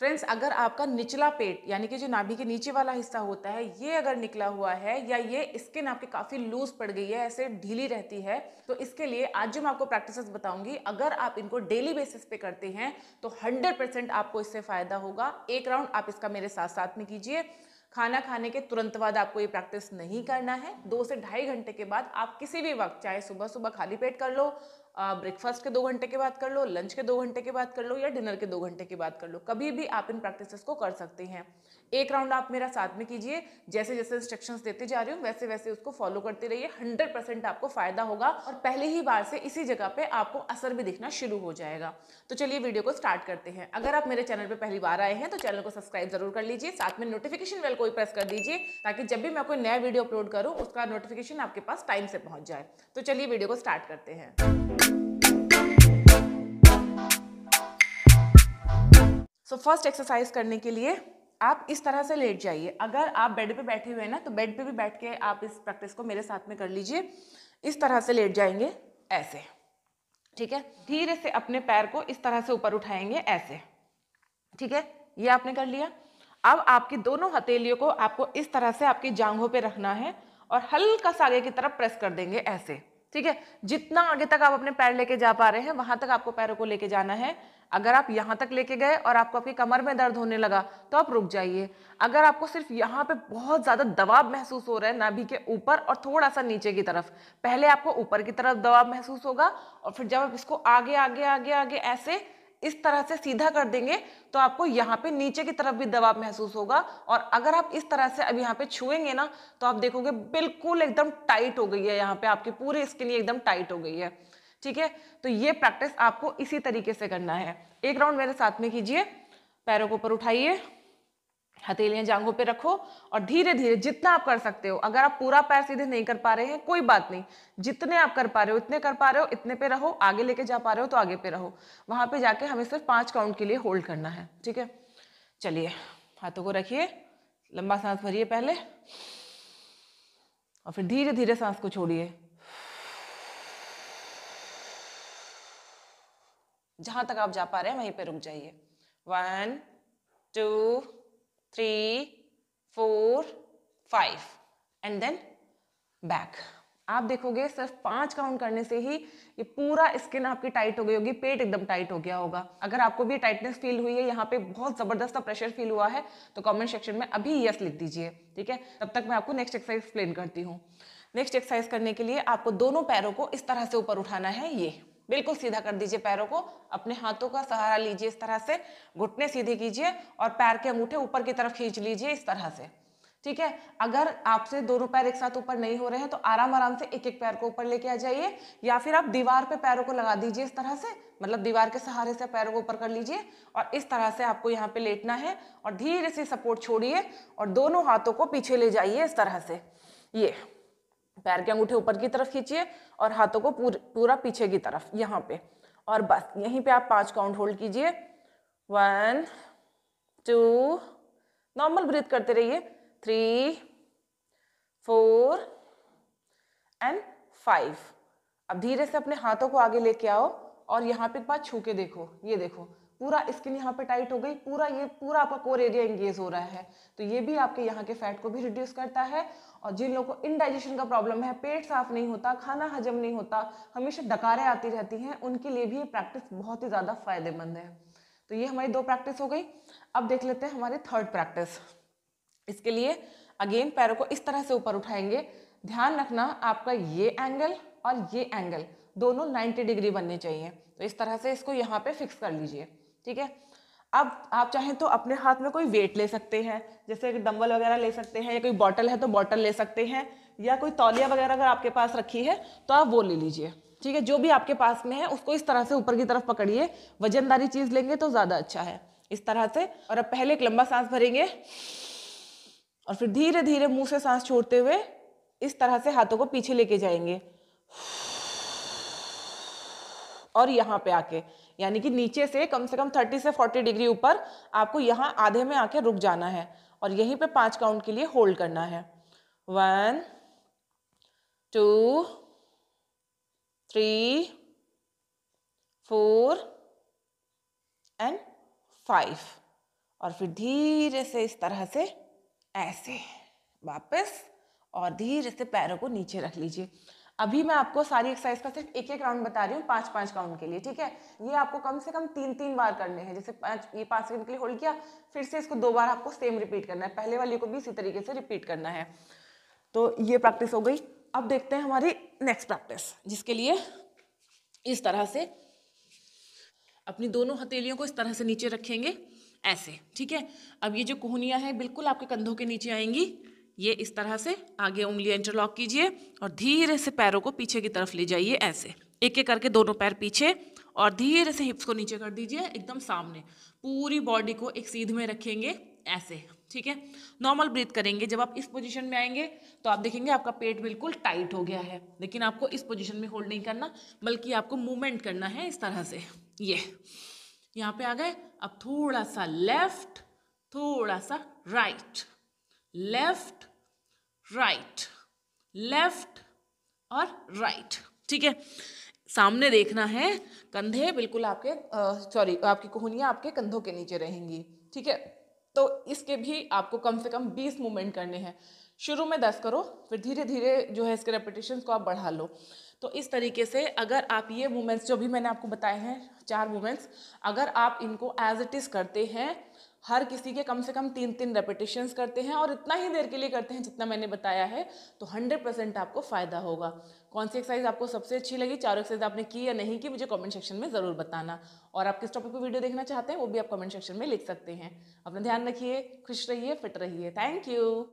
Friends अगर आपका निचला पेट, यानी कि जो नाभि के नीचे वाला हिस्सा होता है, ये अगर निकला हुआ है, या ये स्किन आपकी काफ़ी लूज पड़ गई है, ऐसे ढीली रहती है तो इसके लिए आज जो मैं आपको प्रैक्टिस बताऊँगी, अगर आप इनको डेली बेसिस पे करते हैं तो 100 परसेंट आपको इससे फ़ायदा होगा। एक राउंड आप इसका मेरे साथ साथ में कीजिए। खाना खाने के तुरंत बाद आपको ये प्रैक्टिस नहीं करना है। दो से ढाई घंटे के बाद आप किसी भी वक्त, चाहे सुबह सुबह खाली पेट कर लो ब्रेकफास्ट के दो घंटे के बाद कर लो लंच के दो घंटे के बाद कर लो या डिनर के दो घंटे के बाद कर लो, कभी भी आप इन प्रैक्टिसेस को कर सकते हैं। एक राउंड आप मेरा साथ में कीजिए। जैसे जैसे इंस्ट्रक्शंस देते जा रही हूँ वैसे वैसे उसको फॉलो करते रहिए। हंड्रेड परसेंट आपको फ़ायदा होगा और पहले ही बार से इसी जगह पे आपको असर भी दिखना शुरू हो जाएगा। तो चलिए वीडियो को स्टार्ट करते हैं। अगर आप मेरे चैनल पर पहली बार आए हैं तो चैनल को सब्सक्राइब ज़रूर कर लीजिए। साथ में नोटिफिकेशन बेल को भी प्रेस कर दीजिए, ताकि जब भी मैं कोई नया वीडियो अपलोड करूँ, उसका नोटिफिकेशन आपके पास टाइम से पहुँच जाए। तो चलिए वीडियो को स्टार्ट करते हैं। सो फ़र्स्ट एक्सरसाइज करने के लिए आप इस तरह से लेट जाइए। अगर आप बेड पे बैठे हुए हैं ना तो बेड पे भी बैठ के आप इस प्रैक्टिस को मेरे साथ में कर लीजिए। इस तरह से लेट जाएँगे, ऐसे। ठीक है? धीरे से अपने पैर को इस तरह से ऊपर उठाएँगे, ऐसे। ठीक है? ये आपने कर लिया। अब आपकी दोनों हथेलियों को आपको इस तरह से आपकी जांघों पे रखना है और हल्का सा आगे की तरफ़ प्रेस कर देंगे, ऐसे। ठीक है? जितना आगे तक आप अपने पैर लेके जा पा रहे हैं, वहाँ तक आपको पैरों को लेके जाना है। अगर आप यहाँ तक लेके गए और आपको आपकी कमर में दर्द होने लगा तो आप रुक जाइए। अगर आपको सिर्फ़ यहाँ पे बहुत ज़्यादा दबाव महसूस हो रहा है नाभि के ऊपर और थोड़ा सा नीचे की तरफ़, पहले आपको ऊपर की तरफ़ दबाव महसूस होगा और फिर जब आप इसको आगे आगे आगे आगे ऐसे इस तरह से सीधा कर देंगे तो आपको यहाँ पे नीचे की तरफ़ भी दबाव महसूस होगा। और अगर आप इस तरह से अब यहाँ पे छुएँगे ना तो आप देखोगे बिल्कुल एकदम टाइट हो गई है, यहाँ पे आपकी पूरी स्किन एकदम टाइट हो गई है। ठीक है? तो ये प्रैक्टिस आपको इसी तरीके से करना है। एक राउंड मेरे साथ में कीजिए। पैरों को ऊपर उठाइए। हथेलियाँ जांघों पे रखो और धीरे धीरे जितना आप कर सकते हो, अगर आप पूरा पैर सीधे नहीं कर पा रहे हैं, कोई बात नहीं। जितने आप कर पा रहे हो, इतने कर पा रहे हो, इतने पे रहो। आगे लेके जा पा रहे हो तो आगे पे रहो। वहाँ पे जाके हमें सिर्फ़ पाँच काउंट के लिए होल्ड करना है, ठीक है? चलिए, हाथों को रखिए। लंबा सांस भरिए पहले। और फिर धीरे धीरे सांस को छोड़िए। जहाँ तक आप जा पा रहे हैं, वहीं पे रुक जाइए। One two three four five and then back आप देखोगे, सिर्फ़ पाँच काउंट करने से ही ये पूरा स्किन आपकी टाइट हो गई होगी, पेट एकदम टाइट हो गया होगा। अगर आपको भी टाइटनेस फील हुई है, यहाँ पे बहुत ज़बरदस्त प्रेशर फील हुआ है तो कमेंट सेक्शन में अभी यस लिख दीजिए, ठीक है? तब तक मैं आपको नेक्स्ट एक्सरसाइज एक्सप्लेन करती हूँ। नेक्स्ट एक्सरसाइज करने के लिए आपको दोनों पैरों को इस तरह से ऊपर उठाना है, ये। बिल्कुल सीधा कर दीजिए पैरों को, अपने हाथों का सहारा लीजिए इस तरह से, घुटने सीधे कीजिए और पैर के अंगूठे ऊपर की तरफ़ खींच लीजिए इस तरह से। ठीक है? अगर आपसे दोनों पैर एक साथ ऊपर नहीं हो रहे हैं तो आराम आराम से एक एक पैर को ऊपर लेके आ जाइए, या फिर आप दीवार पे पैरों को लगा दीजिए इस तरह से मतलब दीवार के सहारे से पैरों को ऊपर कर लीजिए और इस तरह से आपको यहाँ पे लेटना है और धीरे से सपोर्ट छोड़िए और दोनों हाथों को पीछे ले जाइए इस तरह से। ये। पैर के अंगूठे ऊपर की तरफ़ खींचिए और हाथों को पूर, पूरा पीछे की तरफ़ यहाँ पे। और बस यहीं पे आप पाँच काउंट होल्ड कीजिए। वन टू नॉर्मल ब्रीथ करते रहिए। थ्री फोर एंड फाइव अब धीरे से अपने हाथों को आगे लेके आओ और यहाँ पे एक बार छू के देखो। ये देखो पूरा स्किन यहाँ पे टाइट हो गई, पूरा ये, पूरा आपका कोर एरिया एंगेज हो रहा है। तो ये भी आपके यहाँ के फैट को भी रिड्यूस करता है और जिन लोगों को इनडाइजेशन का प्रॉब्लम है, पेट साफ़ नहीं होता, खाना हजम नहीं होता, हमेशा डकारें आती रहती हैं, उनके लिए भी ये प्रैक्टिस बहुत ही ज़्यादा फ़ायदेमंद है। तो ये हमारी दो प्रैक्टिस हो गई। अब देख लेते हैं हमारी थर्ड प्रैक्टिस इसके लिए अगेन पैरों को इस तरह से ऊपर उठाएँगे। ध्यान रखना आपका ये एंगल और ये एंगल दोनों 90 डिग्री बनने चाहिए। तो इस तरह से इसको यहाँ पे फिक्स कर लीजिए। ठीक है? अब आप चाहें तो अपने हाथ में कोई वेट ले सकते हैं, जैसे डंबल वगैरह ले सकते हैं या कोई बॉटल है तो बॉटल ले सकते हैं, या कोई तौलिया वगैरह अगर आपके पास रखी है तो आप वो ले लीजिए, ठीक है? जो भी आपके पास में है, उसको इस तरह से ऊपर की तरफ़ पकड़िए, वजनदारी चीज़ लेंगे तो ज़्यादा अच्छा है, इस तरह से। और अब पहले एक लंबा सांस भरेंगे, और फिर धीरे धीरे मुँह से सांस छोड़ते हुए इस तरह से हाथों को पीछे लेके जाएँगे, और यहाँ पे आके। यानी कि नीचे से कम से कम 30 से 40 डिग्री ऊपर आपको यहाँ आधे में आके रुक जाना है और यहीं पे पाँच काउंट के लिए होल्ड करना है। One, two, three, four and five. और फिर धीरे से इस तरह से, ऐसे, वापस और धीरे से पैरों को नीचे रख लीजिए। अभी मैं आपको सारी एक्सरसाइज का सिर्फ़ एक एक राउंड बता रही हूँ पाँच पाँच काउंट के लिए, ठीक है? ये आपको कम से कम तीन तीन बार करने हैं, जैसे पाँच, ये पाँच सेकंड के लिए होल्ड किया, फिर से इसको दो बार आपको सेम रिपीट करना है। पहले वाली को भी इसी तरीके से रिपीट करना है। तो ये प्रैक्टिस हो गई। अब देखते हैं हमारी नेक्स्ट प्रैक्टिस जिसके लिए इस तरह से अपनी दोनों हथेलियों को इस तरह से नीचे रखेंगे, ऐसे, ठीक है? अब ये जो कोहनियाँ हैं, बिल्कुल आपके कंधों के नीचे आएँगी। ये इस तरह से आगे उंगलियाँ इंटरलॉक कीजिए और धीरे से पैरों को पीछे की तरफ़ ले जाइए ऐसे। एक एक करके दोनों पैर पीछे और धीरे से हिप्स को नीचे कर दीजिए एकदम सामने। पूरी बॉडी को एक सीध में रखेंगे ऐसे, ठीक है? नॉर्मल ब्रीथ करेंगे। जब आप इस पोजीशन में आएँगे तो आप देखेंगे आपका पेट बिल्कुल टाइट हो गया है। लेकिन आपको इस पोजीशन में होल्ड नहीं करना, बल्कि आपको मूवमेंट करना है इस तरह से। ये, यहाँ पे आ गए। अब थोड़ा सा लेफ़्ट थोड़ा सा राइट लेफ़्ट, राइट, लेफ़्ट और राइट। ठीक है? सामने देखना है, कंधे बिल्कुल आपके सॉरी आपकी कोहनियाँ आपके कंधों के नीचे रहेंगी। ठीक है? तो इसके भी आपको कम से कम बीस मूवमेंट करने हैं। शुरू में दस करो, फिर धीरे धीरे जो है इसके रेपिटेशन को आप बढ़ा लो। तो इस तरीके से अगर आप ये मूवमेंट्स जो भी मैंने आपको बताए हैं, चार मूवमेंट्स अगर आप इनको एज इट इज़ करते हैं हर किसी के कम से कम तीन तीन रेपिटेशंस करते हैं और इतना ही देर के लिए करते हैं जितना मैंने बताया है तो हंड्रेड परसेंट आपको फ़ायदा होगा। कौन सी एक्सरसाइज आपको सबसे अच्छी लगी, चारों एक्सरसाइज आपने की या नहीं की, मुझे कमेंट सेक्शन में ज़रूर बताना। और आप किस टॉपिक पर वीडियो देखना चाहते हैं, वो भी आप कमेंट सेक्शन में लिख सकते हैं। अपना ध्यान रखिए, खुश रहिए फिट रहिए। Thank you